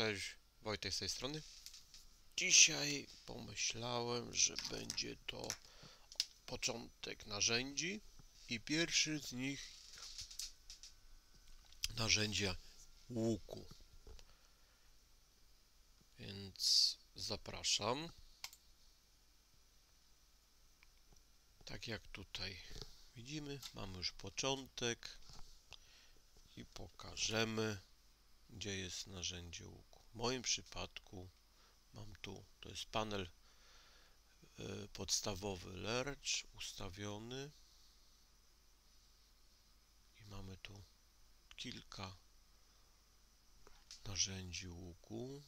Cześć, Wojtek z tej strony. Dzisiaj pomyślałem, że będzie to początek narzędzi i pierwszy z nich narzędzia łuku. Więc zapraszam. Tak jak tutaj widzimy, mamy już początek i pokażemy gdzie jest narzędzie łuku. W moim przypadku mam tu, to jest panel y, podstawowy lercz ustawiony. I mamy tu kilka narzędzi łuku.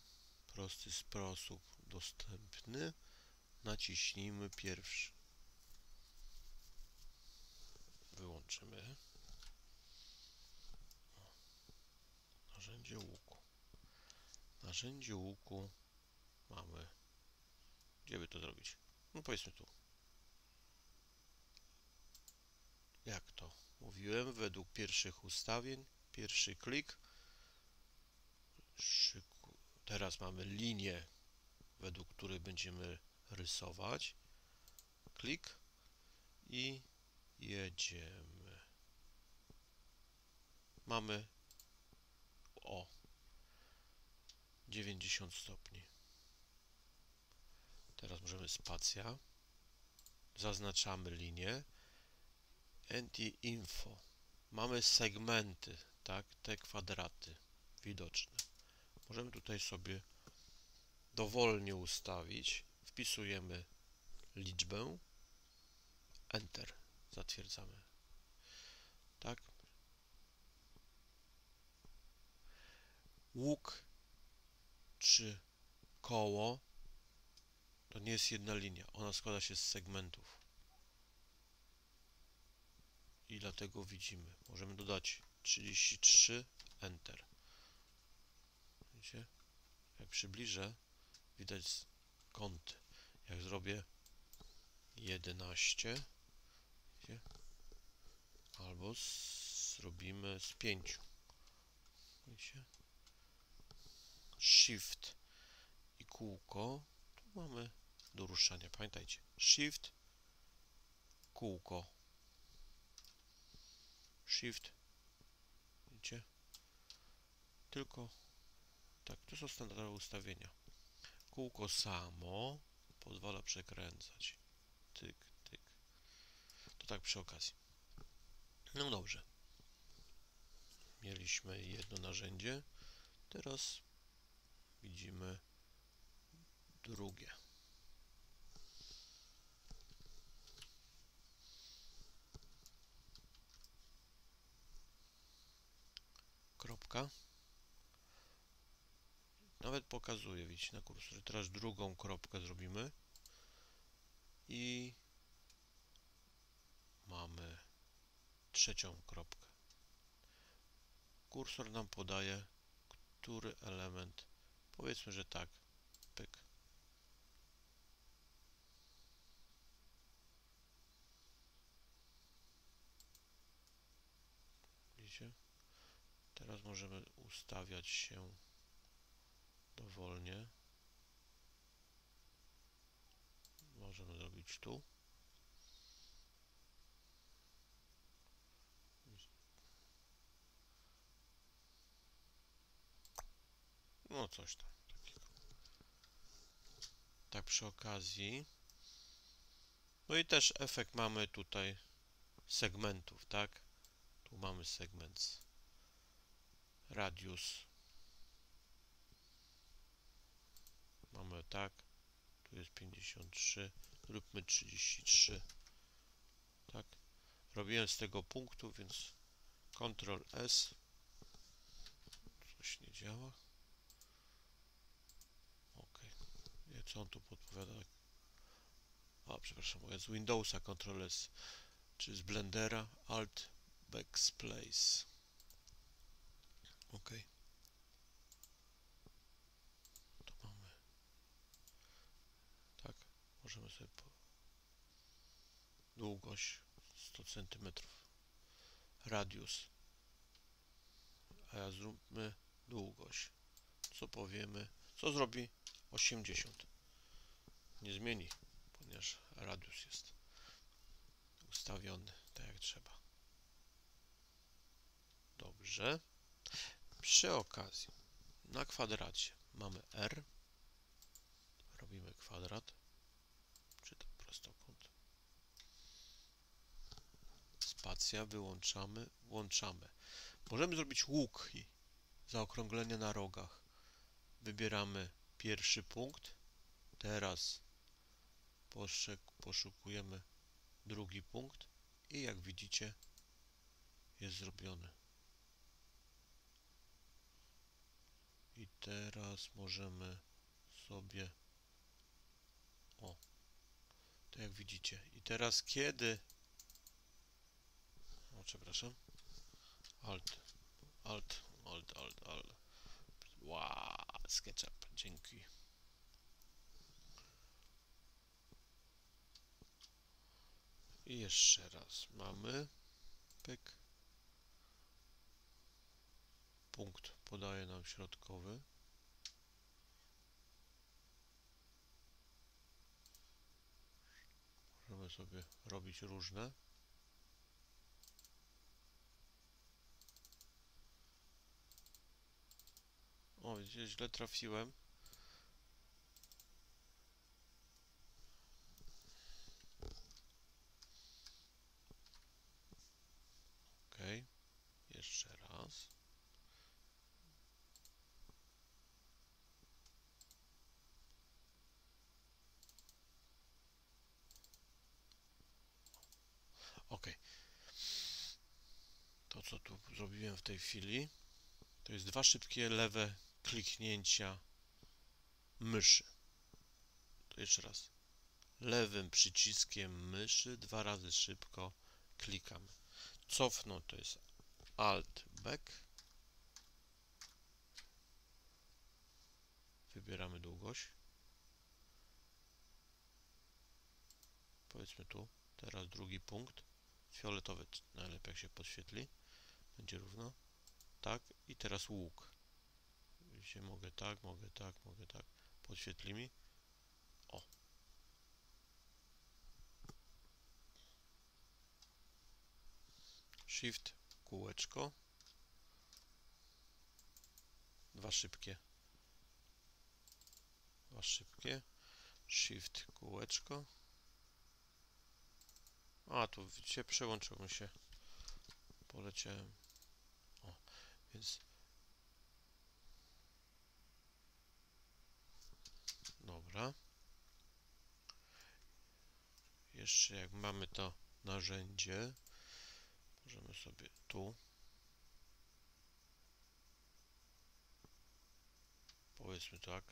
Prosty sposób dostępny. Naciśnijmy pierwszy. Wyłączymy. Narzędzie łuku. Narzędzie łuku mamy. Gdzie by to zrobić? No powiedzmy tu. Jak to? Mówiłem, według pierwszych ustawień, pierwszy klik. Szyku. Teraz mamy linię, według której będziemy rysować. Klik i jedziemy. Mamy o 90 stopni. Teraz możemy spacja. Zaznaczamy linię. Anti-info. Mamy segmenty, tak? Te kwadraty widoczne. Możemy tutaj sobie dowolnie ustawić. Wpisujemy liczbę. Enter. Zatwierdzamy. Tak? łuk czy koło to nie jest jedna linia, ona składa się z segmentów. I dlatego widzimy. Możemy dodać 33, Enter. Widzicie? Jak przybliżę, widać kąty. Jak zrobię 11, widzicie? albo zrobimy z 5. Widzicie? Shift i kółko, tu mamy do ruszania. Pamiętajcie, Shift, kółko, Shift, widzicie? Tylko tak, to są standardowe ustawienia. Kółko samo pozwala przekręcać. Tyk, tyk. To tak przy okazji. No dobrze. Mieliśmy jedno narzędzie. Teraz widzimy drugie. Kropka. Nawet pokazuje, widzicie, na kursorze. Teraz drugą kropkę zrobimy. I mamy trzecią kropkę. Kursor nam podaje, który element Powiedzmy, że tak. Pyk. Widzicie? Teraz możemy ustawiać się dowolnie. Możemy zrobić tu. No coś tam takiego. Tak przy okazji. No i też efekt mamy tutaj segmentów, tak? Tu mamy segment radius. Mamy tak. Tu jest 53. Róbmy 33. Tak. Robiłem z tego punktu, więc Ctrl S. Coś nie działa. Co on tu podpowiada? A, przepraszam, z Windowsa Ctrl S, czy z Blendera Alt Backspace. OK. Tu mamy. Tak, możemy sobie po... długość 100 cm, radius, a ja zróbmy długość. co powiemy, co zrobi 80. Nie zmieni, ponieważ radius jest ustawiony tak jak trzeba. Dobrze. Przy okazji, na kwadracie mamy r, robimy kwadrat, czy to prostokąt. Spacja, wyłączamy, włączamy. Możemy zrobić łuk i zaokrąglenie na rogach. Wybieramy pierwszy punkt. Teraz poszukujemy drugi punkt i jak widzicie jest zrobiony. I teraz możemy sobie o to jak widzicie. I teraz kiedy o przepraszam Alt Alt Alt Alt Alt wow, SketchUp, dzięki I jeszcze raz mamy pyk. Punkt podaje nam środkowy. Możemy sobie robić różne. O, źle trafiłem. Ok, jeszcze raz. Ok. To, co tu zrobiłem w tej chwili, to jest dwa szybkie lewe kliknięcia myszy. To jeszcze raz. Lewym przyciskiem myszy dwa razy szybko klikamy cofnąć to jest Alt Back. Wybieramy długość. Powiedzmy tu, teraz drugi punkt. Fioletowy najlepiej jak się podświetli. Będzie równo. Tak. I teraz łuk. Widzicie, mogę tak, mogę tak, mogę tak. Podświetli mi. O, Shift, kółeczko. Dwa szybkie. Dwa szybkie. Shift, kółeczko. A, tu widzicie, przełączył mi się. Poleciałem. Więc... Dobra. Jeszcze jak mamy to narzędzie, Możemy sobie tu powiedzmy tak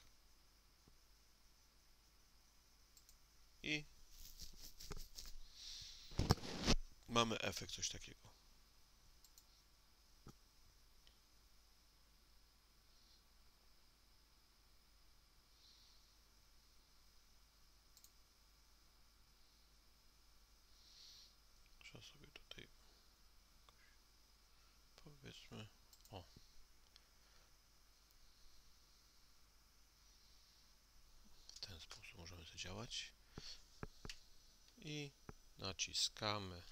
i mamy efekt coś takiego. Trzeba sobie tutaj powiedzmy, o. W ten sposób możemy to działać. I naciskamy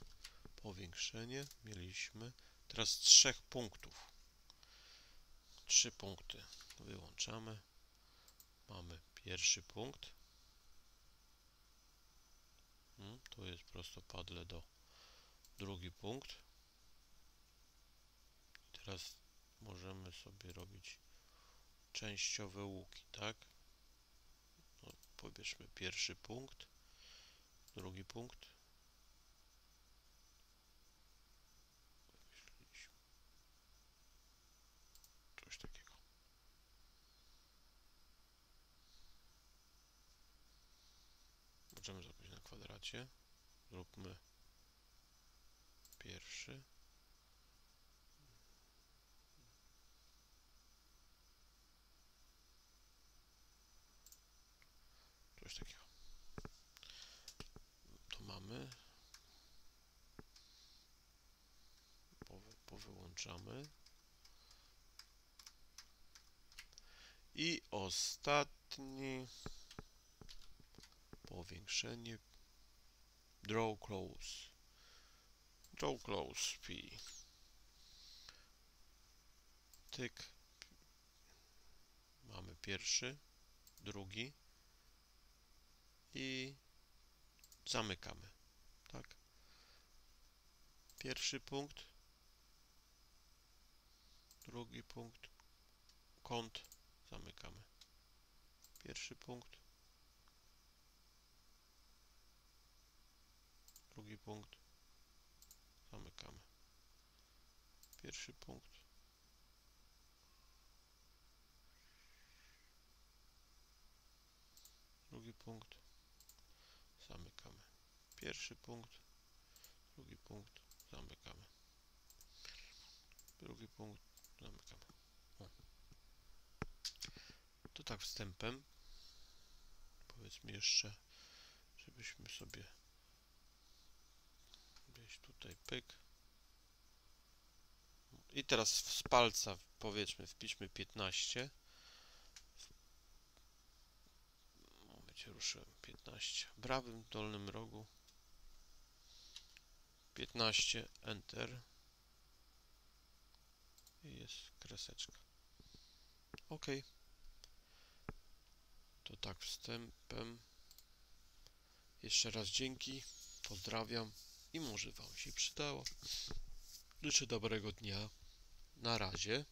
powiększenie. Mieliśmy teraz trzech punktów. Trzy punkty wyłączamy. Mamy pierwszy punkt. Hmm, tu jest prostopadle do drugi punkt teraz możemy sobie robić częściowe łuki, tak? No, pierwszy punkt, drugi punkt. Coś takiego. Możemy zrobić na kwadracie. Zróbmy pierwszy. Coś takiego. To mamy. Powyłączamy. I ostatni powiększenie draw close draw close P. Tyk. Mamy pierwszy drugi i zamykamy tak? Pierwszy punkt drugi punkt kąt zamykamy. Pierwszy punkt drugi punkt zamykamy. Pierwszy punkt. Drugi punkt. Zamykamy. Pierwszy punkt. Drugi punkt. Zamykamy. Drugi punkt. Zamykamy. O. to tak wstępem. Powiedzmy jeszcze żebyśmy sobie gdzieś tutaj pyk. I teraz z palca powiedzmy wpiszmy 15 momencie ruszyłem. 15 w prawym dolnym rogu. 15 Enter. I jest kreseczka. Ok to tak wstępem. Jeszcze raz dzięki. Pozdrawiam i może Wam się przydało. Życzę dobrego dnia. Na razie